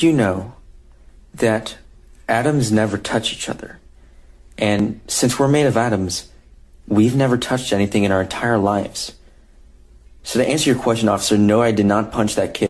you know that atoms never touch each other? And since we're made of atoms, we've never touched anything in our entire lives. So to answer your question, officer, no, I did not punch that kid.